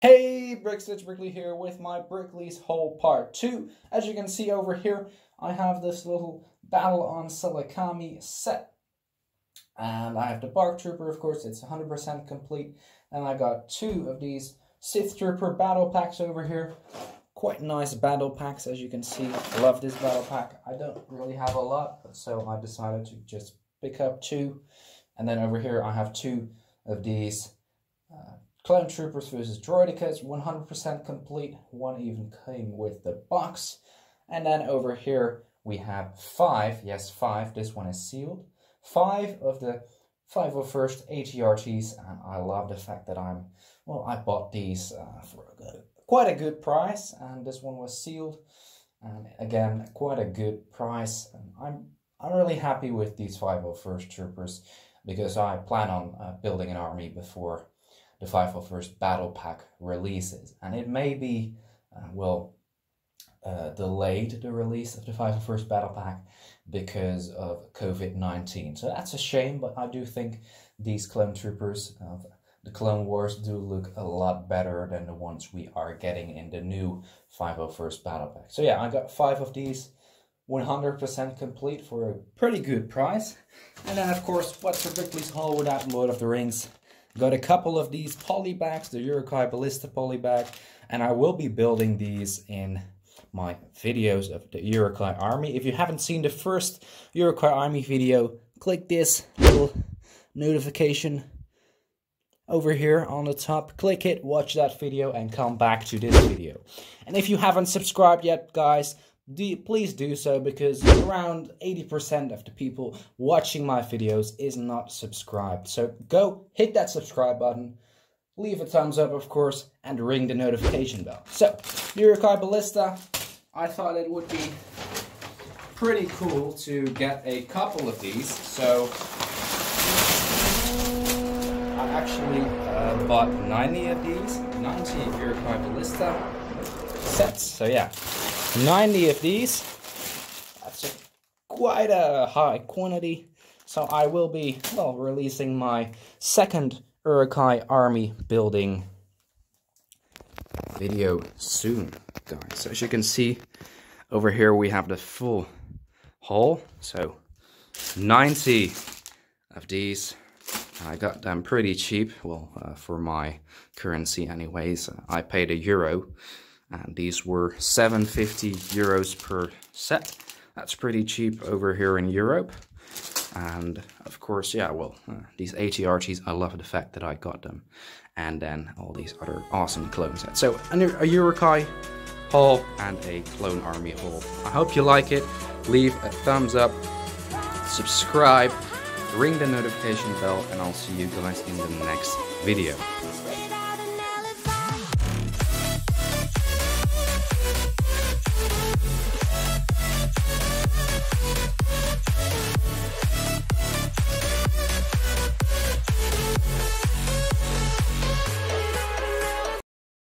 Hey, Brickstitch BrickLi here with my BrickLi's Haul Part 2. As you can see over here, I have this little Battle on Saleucami set. And I have the BARC Trooper, of course, it's 100% complete. And I got two of these Sith Trooper battle packs over here. Quite nice battle packs, as you can see. Love this battle pack. I don't really have a lot, so I decided to just pick up two. And then over here, I have two of these uh, Clone Troopers versus Droidekas, 100% complete. One even came with the box. And then over here we have five, yes, five, this one is sealed. Five of the 501st ATRTs, and I love the fact that I'm, well, I bought these uh, for a, good, quite a good price, and this one was sealed. And again, quite a good price. And I'm, I'm really happy with these 501st Troopers because I plan on uh, building an army before the 501st Battle Pack releases. And it may be, uh, well, uh, delayed the release of the 501st Battle Pack because of COVID 19. So that's a shame, but I do think these clone troopers of the Clone Wars do look a lot better than the ones we are getting in the new 501st Battle Pack. So yeah, I got five of these. 100% complete for a pretty good price. And then, of course, what's a BrickLi's Haul without Lord of the Rings? Got a couple of these poly bags, the Uruk-hai Ballista poly bag, and I will be building these in my videos of the Uruk-hai army. If you haven't seen the first Uruk-hai army video, click this little notification over here on the top. Click it, watch that video, and come back to this video. And if you haven't subscribed yet, guys, do, please do so because around 80% of the people watching my videos is not subscribed. So go hit that subscribe button, leave a thumbs up of course, and ring the notification bell. So, Uruk-hai Ballista, I thought it would be pretty cool to get a couple of these. So, I actually uh, bought 90 of these, 90 Uruk-hai Ballista sets. So yeah, 90 of these. That's a, quite a high quantity. So I will be, well, releasing my second Uruk-hai army building video soon, guys. So as you can see, over here we have the full haul. So 90 of these. I got them pretty cheap, well, uh, for my currency anyways. I paid a euro and these were 750 euros per set. That's pretty cheap over here in Europe. And of course, yeah, well, uh, these ATRTs, I love the fact that I got them. And then all these other awesome clone sets. So a Uruk-hai haul and a clone army haul. I hope you like it. Leave a thumbs up, subscribe, ring the notification bell, and I'll see you guys in the next video.